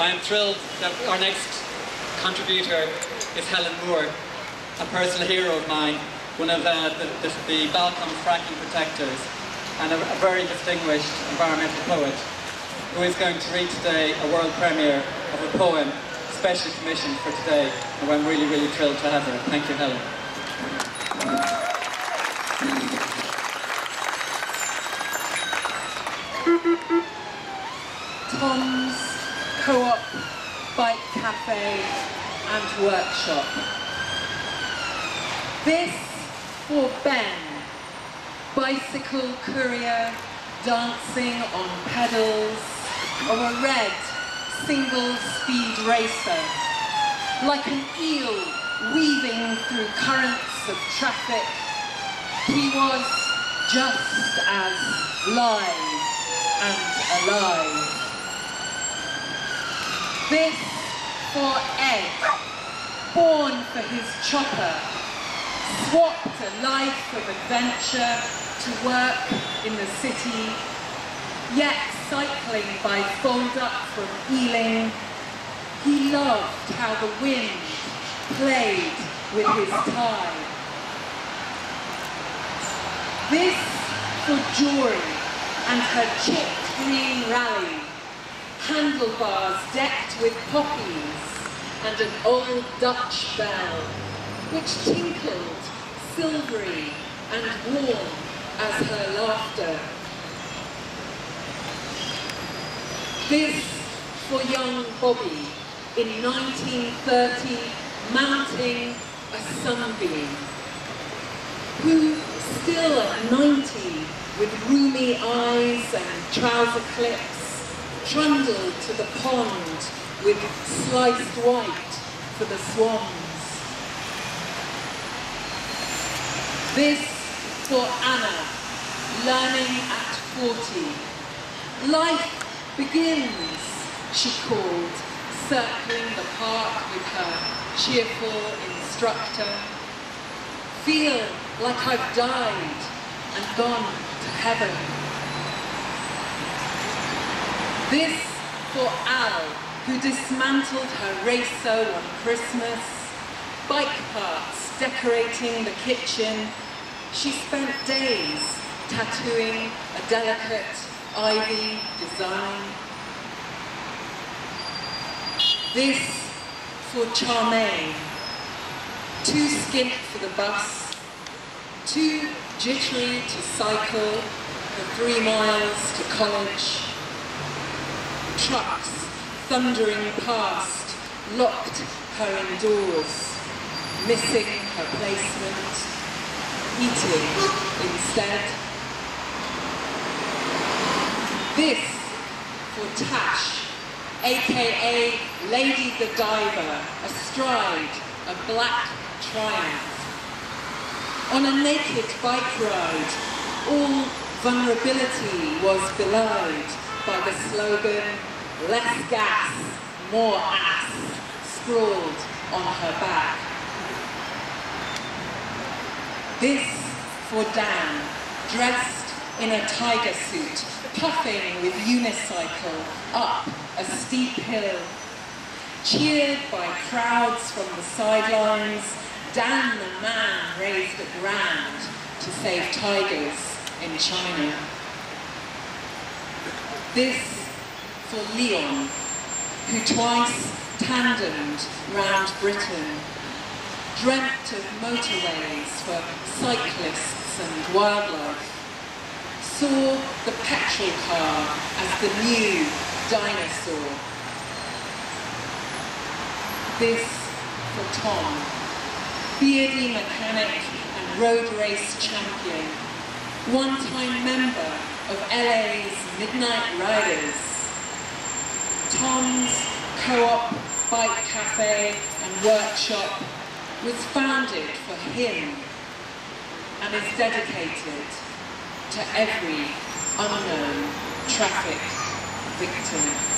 I am thrilled that our next contributor is Helen Moore, a personal hero of mine, one of uh, the, the, the Balcombe fracking protectors, and a, a very distinguished environmental poet, who is going to read today a world premiere of a poem specially commissioned for today, and I'm really, really thrilled to have her. Thank you, Helen. Tom's Co-op Bike Cafe and Workshop. This for Ben, bicycle courier dancing on pedals of a red single speed racer, like an eel weaving through currents of traffic, he was just as live and alive. This for Ed, born for his chopper, swapped a life of adventure to work in the city, yet cycling by fold up from Ealing, he loved how the wind played with his tie. This for Jory and her chipped green rally, handlebars decked with poppies and an old Dutch bell, which tinkled silvery and warm as her laughter. This for young Bobby in 1930 mounting a sunbeam, who still at 90 with rheumy eyes and trouser clips, trundled to the pond with sliced white for the swans. This for Anna, learning at 40. Life begins, she called, circling the park with her cheerful instructor. Feel like I've died and gone to heaven. This for Al, who dismantled her racer on Christmas, bike parts decorating the kitchen. She spent days tattooing a delicate ivy design. This for Charmaine, too skint for the bus, too jittery to cycle the three miles to college. Trucks thundering past locked her indoors, missing her placement, eating instead. This for Tash, aka Lady the Diver, astride a black triumph. On a naked bike ride, all vulnerability was belied by the slogan, less gas, more ass, scrawled on her back. This for Dan, dressed in a tiger suit, puffing with unicycle up a steep hill. Cheered by crowds from the sidelines, Dan the man raised a grand to save tigers in China. This for Leon, who twice tandemed round Britain, dreamt of motorways for cyclists and wildlife, saw the petrol car as the new dinosaur. This for Tom, beardy mechanic and road race champion, one-time member of LA's Midnight Riders. Tom's co-op bike cafe and workshop was founded for him and is dedicated to every unknown traffic victim.